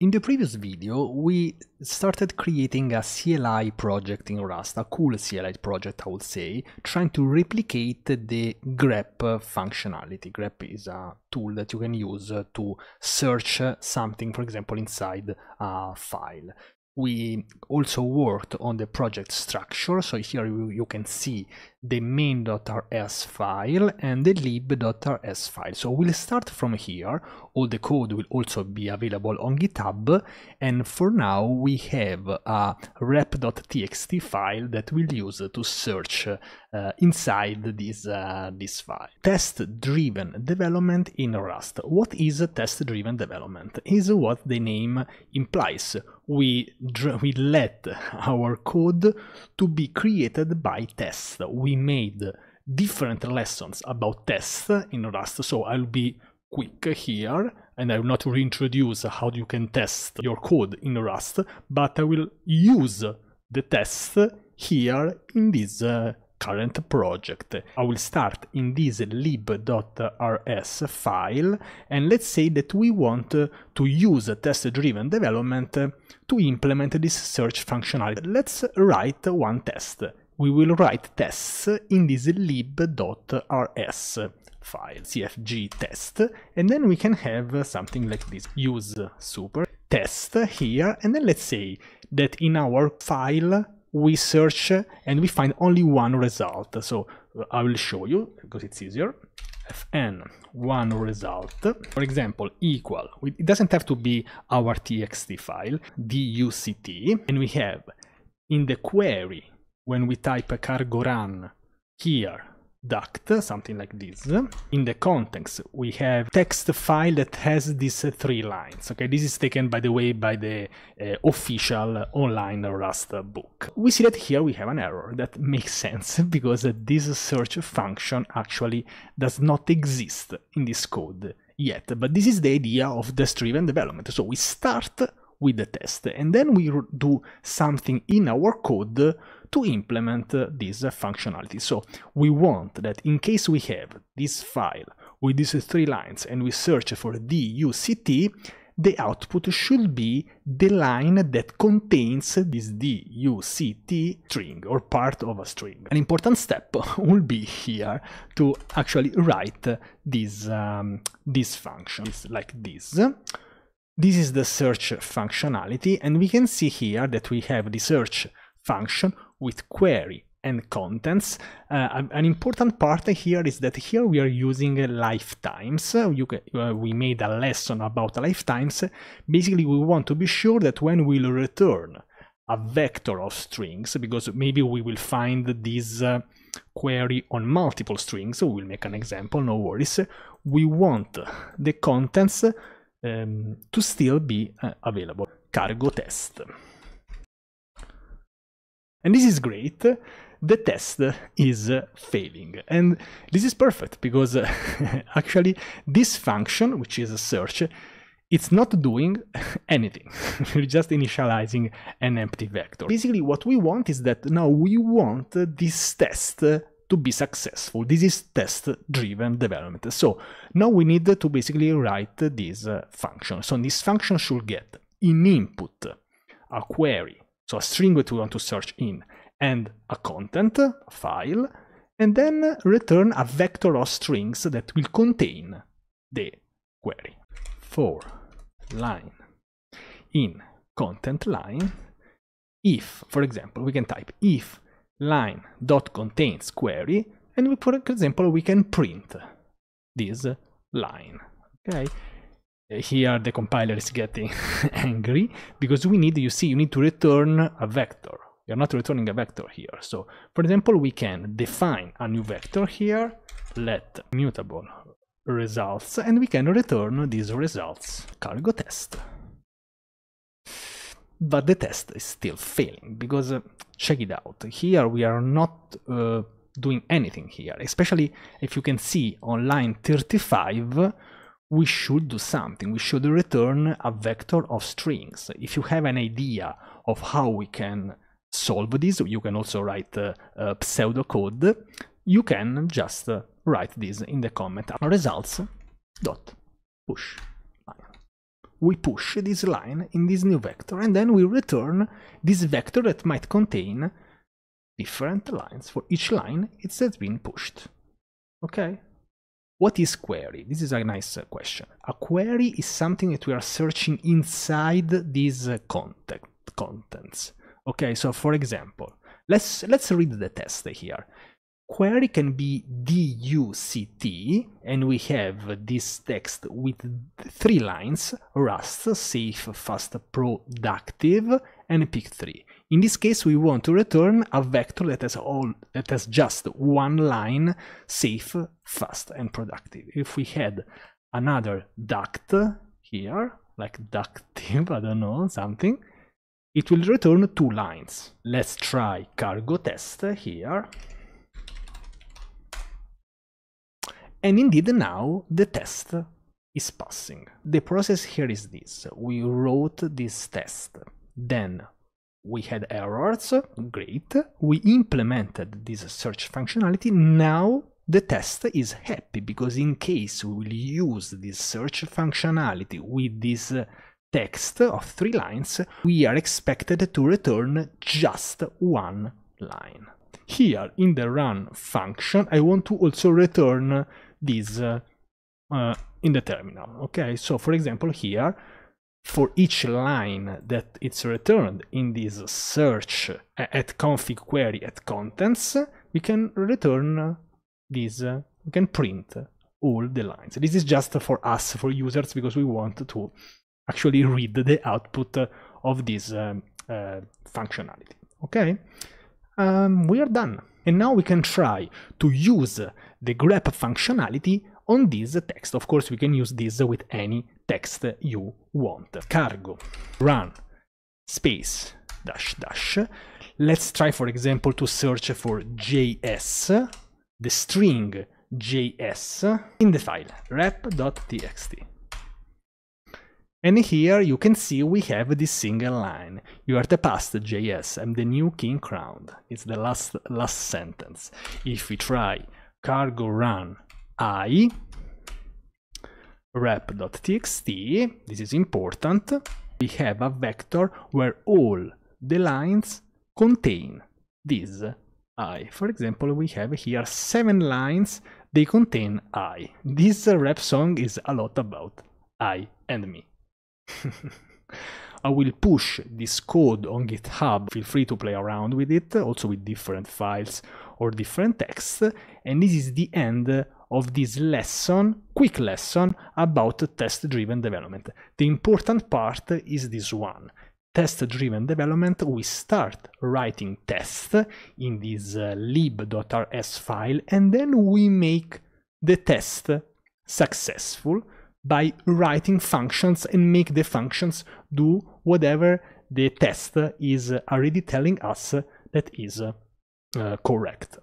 In the previous video, we started creating a CLI project in Rust, a cool CLI project, I would say, trying to replicate the grep functionality. grep is a tool that you can use to search something, for example, inside a file we also worked on the project structure. So here you, you, can see the main.rs file and the lib.rs file. So we'll start from here. All the code will also be available on GitHub. And for now, we have a rep.txt file that we'll use to search uh, uh, inside this, uh, this file. Test-driven development in Rust. What is a test-driven development? Is what the name implies. We, we let our code to be created by tests. We made different lessons about tests in Rust, so I'll be quick here and I will not reintroduce how you can test your code in Rust, but I will use the tests here in this uh, current project. I will start in this lib.rs file and let's say that we want to use a test-driven development to implement this search functionality. Let's write one test. We will write tests in this lib.rs file, cfg test, and then we can have something like this. Use super test here, and then let's say that in our file we search and we find only one result. So I will show you because it's easier. fn one result, for example, equal, it doesn't have to be our txt file, duct, and we have in the query, when we type cargo run here, duct, something like this. In the context, we have text file that has these three lines. Okay, this is taken, by the way, by the uh, official online Rust book. We see that here we have an error that makes sense because this search function actually does not exist in this code yet. But this is the idea of test-driven development. So we start with the test and then we do something in our code to implement this functionality. So we want that in case we have this file with these three lines and we search for duct, the output should be the line that contains this duct string or part of a string. An important step will be here to actually write this, um, this function like this. This is the search functionality and we can see here that we have the search function with query and contents. Uh, an important part here is that here we are using lifetimes. Can, uh, we made a lesson about lifetimes. Basically, we want to be sure that when we'll return a vector of strings, because maybe we will find this uh, query on multiple strings, we'll make an example, no worries. We want the contents um, to still be uh, available. Cargo test. And this is great. The test is failing. And this is perfect because uh, actually this function, which is a search, it's not doing anything. We're just initializing an empty vector. Basically, what we want is that now we want this test to be successful. This is test-driven development. So now we need to basically write this uh, function. So this function should get in input a query so a string that we want to search in, and a content, a file, and then return a vector of strings that will contain the query. For line. In content line, if, for example, we can type if line dot contains query, and we, for example, we can print this line. Okay, here the compiler is getting angry because we need, you see, you need to return a vector. We are not returning a vector here. So, for example, we can define a new vector here, let mutable results, and we can return these results, cargo test. But the test is still failing because, uh, check it out, here we are not uh, doing anything here, especially if you can see on line 35, we should do something. We should return a vector of strings. If you have an idea of how we can solve this, you can also write uh, uh, pseudocode. You can just uh, write this in the comment. Results dot push we push this line in this new vector and then we return this vector that might contain different lines. For each line, it has been pushed. Okay? What is query? This is a nice uh, question. A query is something that we are searching inside these uh, content, contents. Okay, so for example, let's let's read the test here. Query can be DUCT, and we have this text with three lines, Rust, safe, fast, productive, and pick 3. In this case, we want to return a vector that has all that has just one line, safe, fast, and productive. If we had another duct here, like ductive, I don't know, something, it will return two lines. Let's try cargo test here. And indeed now the test is passing. The process here is this. We wrote this test. Then we had errors, great. We implemented this search functionality. Now the test is happy because in case we will use this search functionality with this text of three lines, we are expected to return just one line. Here in the run function, I want to also return this uh, uh, in the terminal. Okay, so for example here, for each line that it's returned in this search at config query at contents, we can return this, we can print all the lines. This is just for us, for users, because we want to actually read the output of this um, uh, functionality. Okay, um, we are done. And now we can try to use the grep functionality on this text. Of course, we can use this with any text you want. Cargo, run, space, dash, dash. Let's try, for example, to search for JS, the string JS, in the file rep.txt. And here you can see we have this single line. You are the past JS, I'm the new king crowned. It's the last last sentence. If we try cargo run i rep.txt, this is important, we have a vector where all the lines contain this i. For example, we have here seven lines, they contain i. This rep song is a lot about I and me. I will push this code on GitHub. Feel free to play around with it, also with different files or different texts. And this is the end of this lesson, quick lesson about test-driven development. The important part is this one. Test-driven development, we start writing tests in this uh, lib.rs file, and then we make the test successful by writing functions and make the functions do whatever the test is already telling us that is uh, correct.